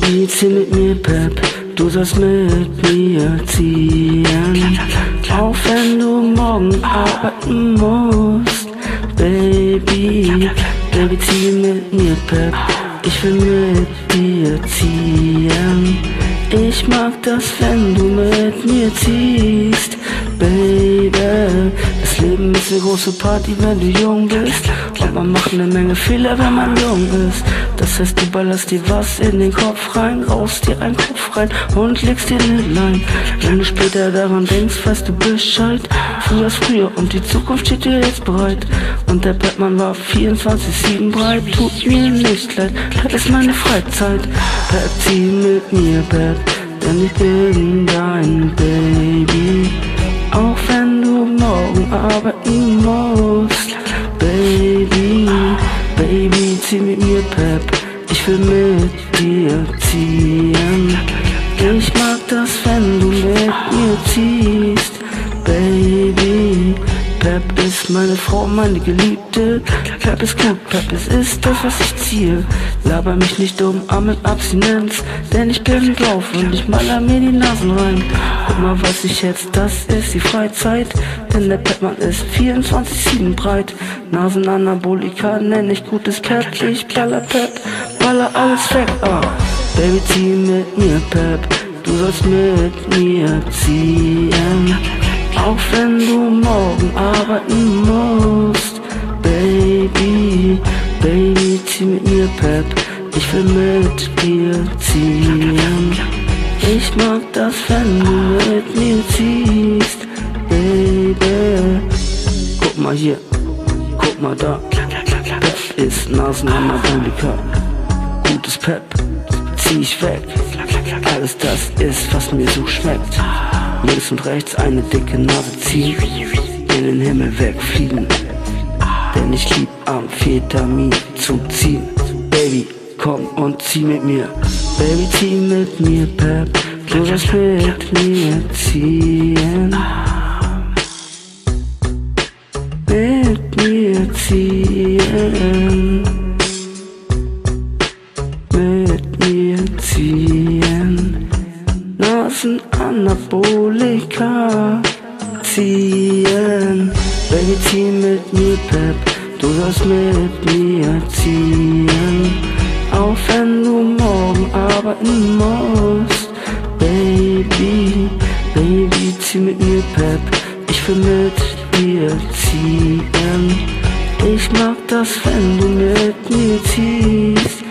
zieh mit mir, Pep, du sollst mit mir ziehen. Auch wenn du morgen arbeiten musst, Baby, Baby, zieh mit mir, Pep, ich will mit dir ziehen. Ich mag das, wenn du mit mir ziehst, Baby. Das Leben ist eine große Party, wenn du jung bist. Man macht eine Menge Fehler, wenn man jung ist. Das heißt, du ballerst dir was in den Kopf rein, raust dir einen Kopf rein und legst dir eine Line. Wenn du später daran denkst, weißt du Bescheid. Früher ist früher und die Zukunft steht dir jetzt bereit. Und der Batman war 24-7 breit, tut mir nicht leid. Das ist meine Freizeit. Zieh mit mir, Pep, denn ich bin dein Baby. Auch wenn du morgen arbeiten musst, zieh mit mir, Pep, ich will mit dir ziehen. Ich mag das, wenn du mit mir ziehst. Pep ist meine Frau, meine Geliebte. Pep ist gut, Pep ist, ist das, was ich ziehe. Laber mich nicht um, mit Abstinenz, denn ich bin drauf und ich maler mir die Nasen rein. Guck mal, was ich jetzt, das ist die Freizeit, denn der Pepmann ist 24-7 breit. Nasenanabolika nenn ich gutes Pep, ich baller Pep, baller alles weg, ah. Baby, zieh mit mir, Pep, du sollst mit mir ziehen. Wenn du morgen arbeiten musst, Baby, Baby, zieh mit mir Pep, ich will mit dir ziehen. Ich mag das, wenn du mit mir ziehst, Baby. Guck mal hier, guck mal da, Pep ist Nasenanabolika, gutes Pep, zieh ich weg. Alles das ist, was mir so schmeckt. Links und rechts eine dicke Nase ziehen, in den Himmel wegfliegen. Denn ich lieb Amphetamin zu ziehen. Baby, komm und zieh mit mir. Baby, zieh mit mir, Pep. Du sollst mit mir ziehen. Mit mir ziehen. Nasenanabolika ziehen. Baby, zieh mit mir, Pep, du sollst mit mir ziehen. Auch wenn du morgen arbeiten musst, Baby, Baby, zieh mit mir, Pep, ich will mit dir ziehen. Ich mag das, wenn du mit mir ziehst.